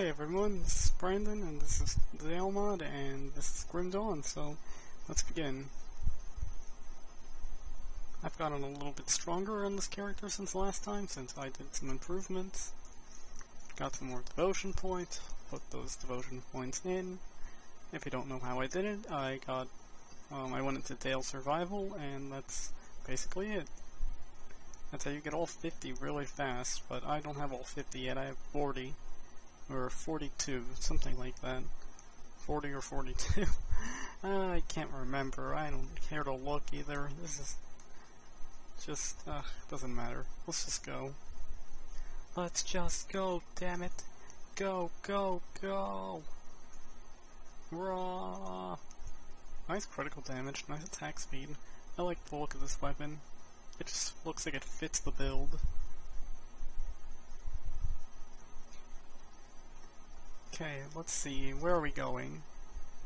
Hey everyone, this is Brandon, and this is the Elmod, and this is Grim Dawn, so let's begin. I've gotten a little bit stronger on this character since last time, since I did some improvements. Got some more devotion points, put those devotion points in. If you don't know how I did it, I got, um, I went into DAIL Survival, and that's basically it. That's how you get all 50 really fast, but I don't have all 50 yet, I have 40 or 42, something like that. 40 or 42. uh, I can't remember. I don't care to look either. This is just, uh, doesn't matter. Let's just go. Let's just go, damn it. Go, go, go. Raw. Nice critical damage, nice attack speed. I like the look of this weapon. It just looks like it fits the build. Okay, let's see, where are we going?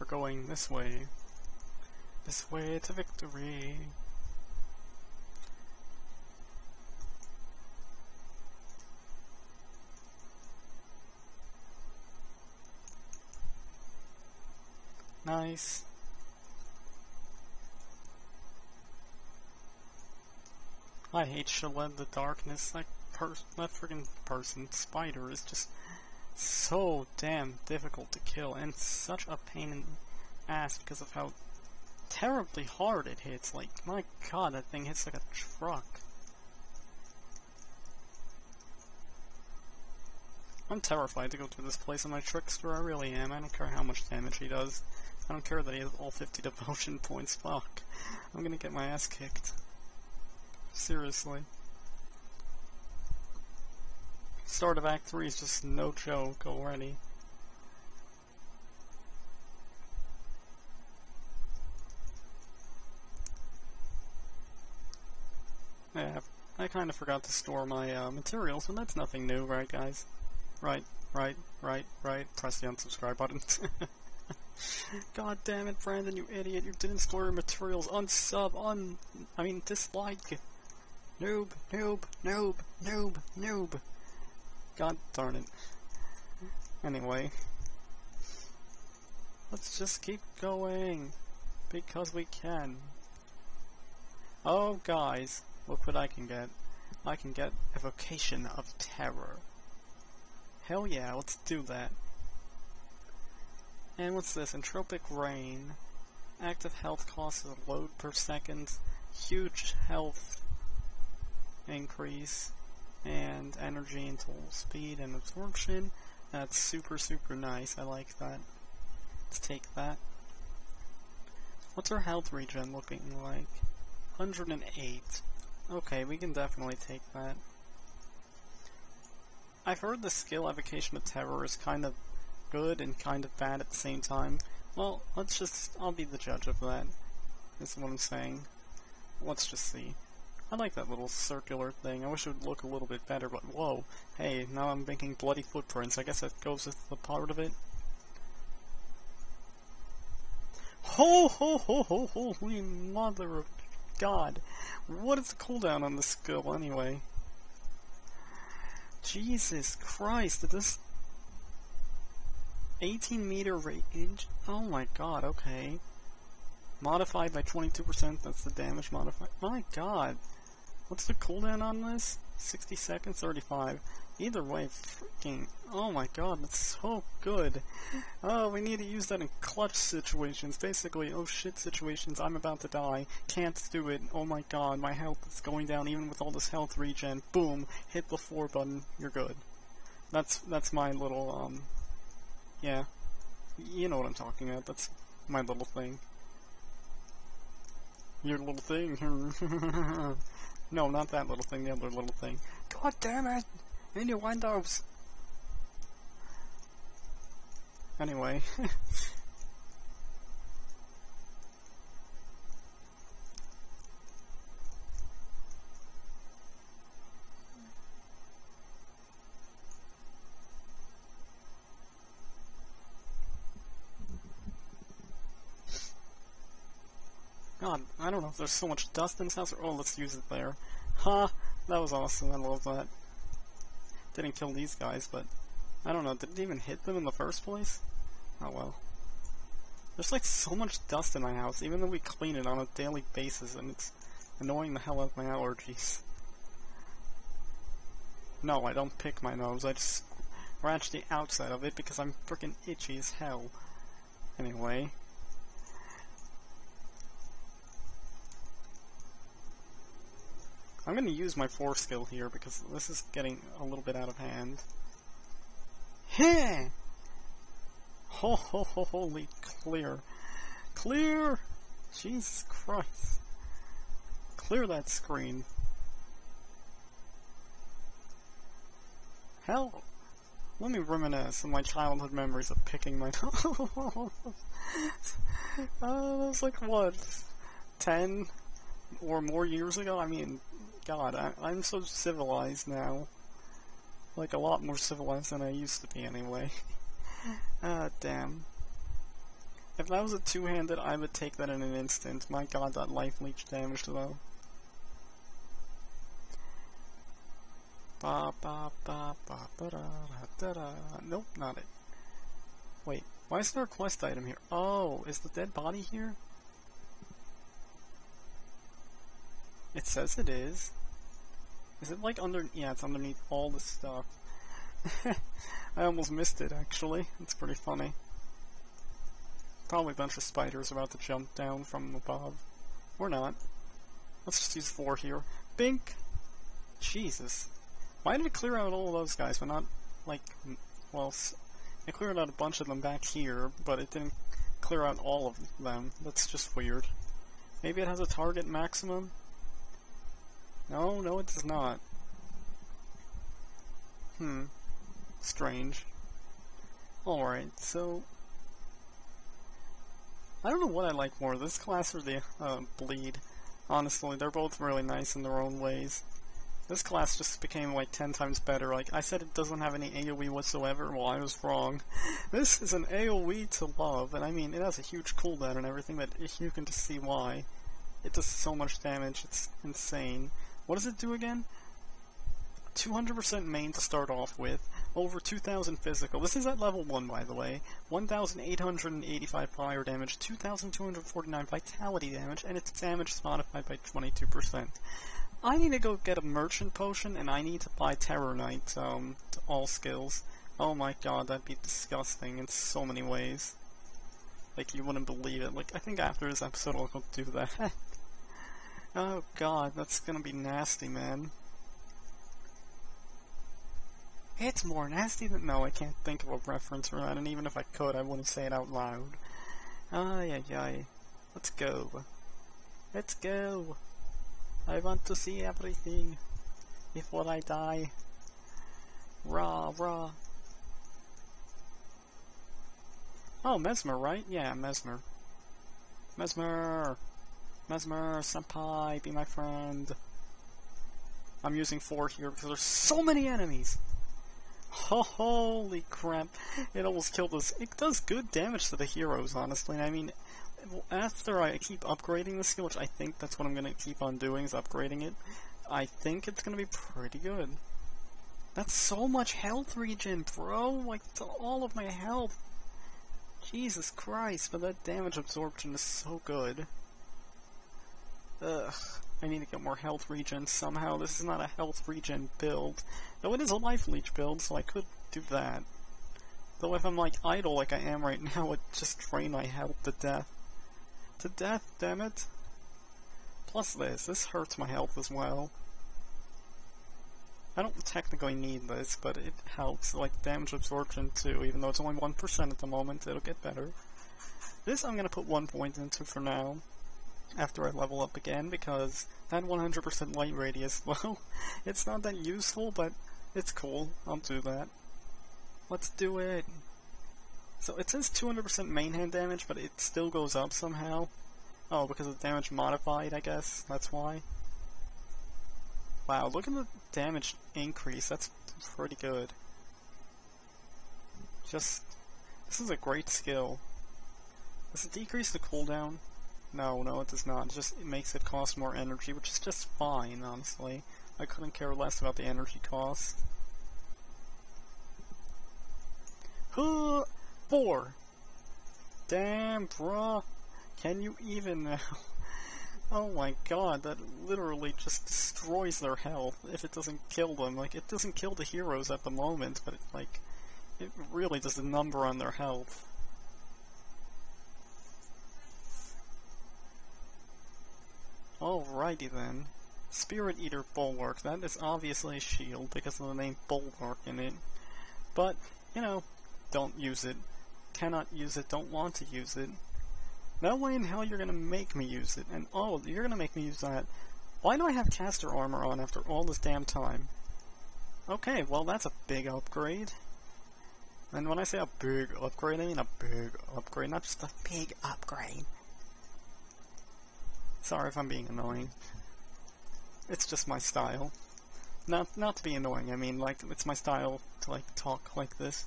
We're going this way. This way to victory. Nice. I hate Shaled the Darkness. That, pers that friggin' person, Spider, is just so damn difficult to kill and such a pain in the ass because of how terribly hard it hits. Like, my god, that thing hits like a truck. I'm terrified to go through this place on my trickster, I really am. I don't care how much damage he does. I don't care that he has all 50 devotion points, fuck. I'm gonna get my ass kicked. Seriously. Start of Act 3 is just no joke already. Yeah, I kind of forgot to store my uh, materials, and that's nothing new, right guys? Right, right, right, right. Press the unsubscribe button. God damn it, Brandon, you idiot. You didn't store your materials. Unsub, un... I mean, dislike. Noob, noob, noob, noob, noob. God darn it. Anyway. Let's just keep going. Because we can. Oh, guys. Look what I can get. I can get Evocation of Terror. Hell yeah, let's do that. And what's this? Entropic Rain. Active health cost is a load per second. Huge health increase and energy and total speed and absorption. That's super, super nice. I like that. Let's take that. What's our health regen looking like? 108. Okay, we can definitely take that. I've heard the skill Evocation of Terror is kind of good and kind of bad at the same time. Well, let's just, I'll be the judge of that, is what I'm saying. Let's just see. I like that little circular thing. I wish it would look a little bit better, but whoa. Hey, now I'm making bloody footprints. I guess that goes with the part of it. Ho ho ho ho holy mother of God. What is the cooldown on this skill anyway? Jesus Christ, this 18 meter range? Oh my god, okay. Modified by 22%, that's the damage modified. My god. What's the cooldown on this? 60 seconds, 35. Either way, freaking, oh my god, that's so good. Oh, we need to use that in clutch situations. Basically, oh shit situations, I'm about to die, can't do it, oh my god, my health is going down even with all this health regen. Boom, hit the 4 button, you're good. That's, that's my little, um, yeah. You know what I'm talking about, that's my little thing. Your little thing. No, not that little thing, the other little thing. God damn it! In your windows! Anyway. God, I don't know if there's so much dust in this house, or oh, let's use it there. Ha! Huh, that was awesome, I love that. Didn't kill these guys, but I don't know, did it even hit them in the first place? Oh well. There's like so much dust in my house, even though we clean it on a daily basis, and it's annoying the hell out of my allergies. No, I don't pick my nose, I just scratch the outside of it because I'm freaking itchy as hell. Anyway. I'm gonna use my 4 skill here because this is getting a little bit out of hand. Heh! Ho ho ho holy clear. Clear! Jesus Christ. Clear that screen. Hell, let me reminisce on my childhood memories of picking my nose. uh, was like, what, 10 or more years ago? I mean, God, I, I'm so civilized now. Like, a lot more civilized than I used to be, anyway. ah, damn. If that was a two-handed, I would take that in an instant. My god, that life leech damage, though. Ba ba ba ba ba da da da. Nope, not it. Wait, why is there a quest item here? Oh, is the dead body here? It says it is. Is it like under? Yeah, it's underneath all the stuff. I almost missed it, actually. It's pretty funny. Probably a bunch of spiders about to jump down from above. Or not. Let's just use four here. Bink! Jesus. Why did it clear out all those guys, but not, like, well, it cleared out a bunch of them back here, but it didn't clear out all of them. That's just weird. Maybe it has a target maximum? No, no it does not. Hmm strange. Alright, so... I don't know what I like more, this class or the uh, Bleed. Honestly, they're both really nice in their own ways. This class just became like 10 times better. Like, I said it doesn't have any AoE whatsoever, well I was wrong. this is an AoE to love, and I mean, it has a huge cooldown and everything, but you can just see why. It does so much damage, it's insane. What does it do again? 200% main to start off with, over 2000 physical. This is at level 1, by the way. 1885 fire damage, 2249 vitality damage, and its damage is modified by 22%. I need to go get a merchant potion, and I need to buy Terror Knight, um, all skills. Oh my god, that'd be disgusting in so many ways. Like, you wouldn't believe it. Like, I think after this episode I'll go do that. oh god, that's gonna be nasty, man. It's more nasty than- no, I can't think of a reference for that, and even if I could, I wouldn't say it out loud. Ay, ay, ay. Let's go. Let's go. I want to see everything before I die. Rah, rah. Oh, Mesmer, right? Yeah, Mesmer. Mesmer! Mesmer, senpai, be my friend. I'm using four here because there's so many enemies! Holy crap. It almost killed us. It does good damage to the heroes, honestly. I mean, after I keep upgrading the skill, which I think that's what I'm going to keep on doing, is upgrading it, I think it's going to be pretty good. That's so much health regen, bro! Like, all of my health! Jesus Christ, but that damage absorption is so good. Ugh. I need to get more health regen somehow. This is not a health regen build. Though it is a life leech build, so I could do that. Though if I'm like idle like I am right now, it just drain my health to death. To death, damn it. Plus this, this hurts my health as well. I don't technically need this, but it helps, like damage absorption too, even though it's only 1% at the moment, it'll get better. This I'm gonna put one point into for now after I level up again because that 100% light radius, well, it's not that useful, but it's cool. I'll do that. Let's do it. So it says 200% main hand damage, but it still goes up somehow. Oh, because of damage modified, I guess. That's why. Wow, look at the damage increase. That's pretty good. Just, this is a great skill. Does it decrease the cooldown? No, no it does not. It just it makes it cost more energy, which is just fine, honestly. I couldn't care less about the energy cost. Huh, four. Damn, bruh. Can you even now? Oh my god, that literally just destroys their health if it doesn't kill them. Like, it doesn't kill the heroes at the moment, but it, like, it really does a number on their health. Alrighty then. Spirit Eater Bulwark, that is obviously a shield because of the name Bulwark in it. But, you know, don't use it. Cannot use it, don't want to use it. No way in hell you're gonna make me use it. And oh, you're gonna make me use that. Why do I have caster armor on after all this damn time? Okay, well that's a big upgrade. And when I say a big upgrade, I mean a big upgrade, not just a big upgrade. Sorry if I'm being annoying. It's just my style. Not not to be annoying, I mean like it's my style to like talk like this.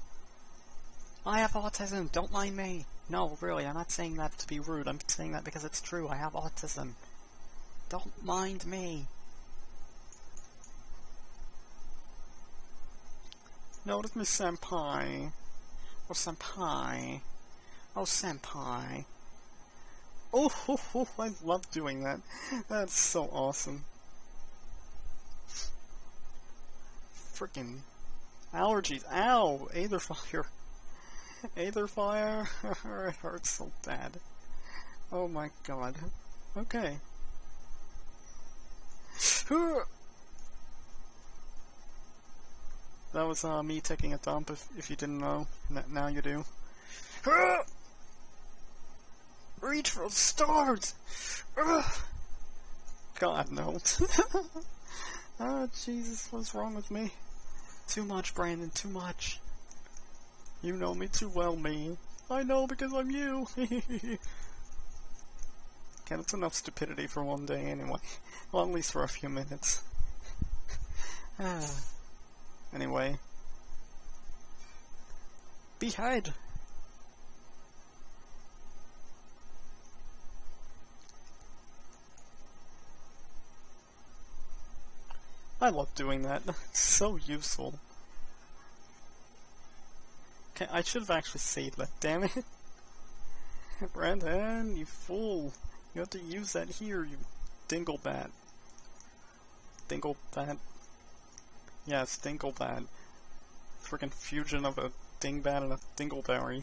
I have autism, don't mind me. No, really, I'm not saying that to be rude. I'm saying that because it's true. I have autism. Don't mind me. Notice me, senpai. Oh, senpai. Oh, senpai. Oh, I love doing that. That's so awesome. Freaking allergies. Ow! Aether fire. Aether fire? it hurts so bad. Oh my god. Okay. that was uh, me taking a dump, if, if you didn't know. N now you do. Reach for stars! God, no. oh, Jesus, what's wrong with me? Too much, Brandon, too much. You know me too well, me. I know because I'm you. Okay, that's enough stupidity for one day anyway. Well, at least for a few minutes. anyway. Behead! I love doing that. So useful. Okay, I should have actually saved that, damn it. Brandon, you fool. You have to use that here, you dinglebat. Dinglebat. Yes, dinglebat. Freaking fusion of a dingbat and a dingleberry.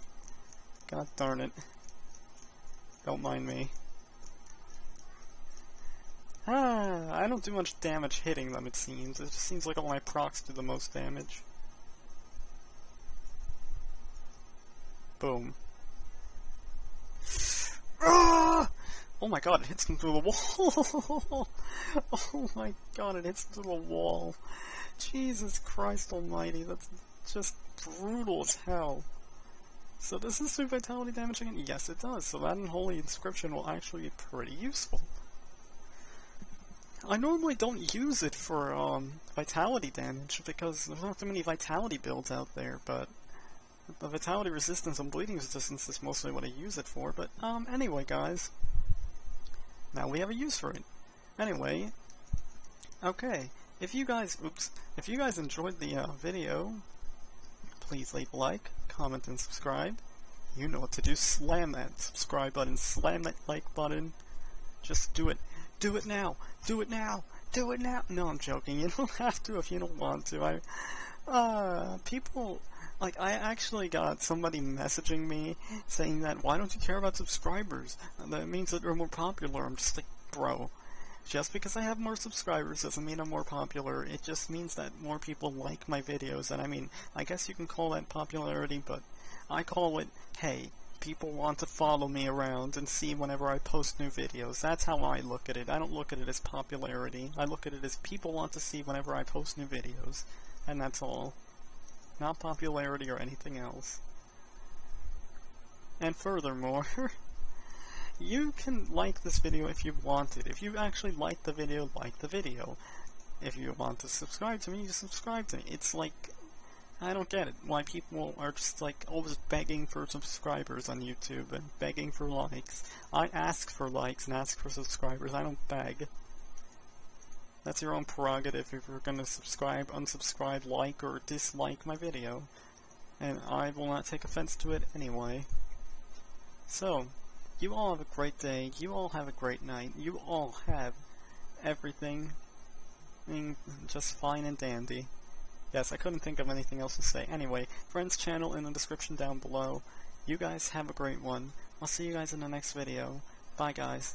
God darn it. Don't mind me. Ah, I don't do much damage hitting them, it seems. It just seems like all my procs do the most damage. Boom. Ah! Oh my god, it hits them through the wall! oh my god, it hits through the wall. Jesus Christ almighty, that's just brutal as hell. So does this do vitality damage again? Yes, it does. So that Unholy Inscription will actually be pretty useful. I normally don't use it for um, vitality damage because there's not too many vitality builds out there, but the vitality resistance and bleeding resistance is mostly what I use it for, but um, anyway guys, now we have a use for it. Anyway, okay, if you guys, oops, if you guys enjoyed the uh, video, please leave a like, comment, and subscribe. You know what to do, slam that subscribe button, slam that like button, just do it, do it now, do it now, do it now. No, I'm joking, you don't have to if you don't want to. I, uh, people like, I actually got somebody messaging me saying that, why don't you care about subscribers? That means that you're more popular. I'm just like, bro, just because I have more subscribers doesn't mean I'm more popular. It just means that more people like my videos. And I mean, I guess you can call that popularity, but I call it, hey, people want to follow me around and see whenever I post new videos. That's how I look at it. I don't look at it as popularity. I look at it as people want to see whenever I post new videos. And that's all not popularity or anything else. And furthermore, you can like this video if you want it. If you actually like the video, like the video. If you want to subscribe to me, just subscribe to me. It's like, I don't get it. Why people are just like always begging for subscribers on YouTube and begging for likes. I ask for likes and ask for subscribers. I don't beg. That's your own prerogative if you're to subscribe, unsubscribe, like, or dislike my video. and I will not take offense to it anyway. So, you all have a great day, you all have a great night, you all have everything mm, just fine and dandy. Yes, I couldn't think of anything else to say. Anyway, friend's channel in the description down below. You guys have a great one. I'll see you guys in the next video. Bye guys.